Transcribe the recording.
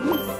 Woof!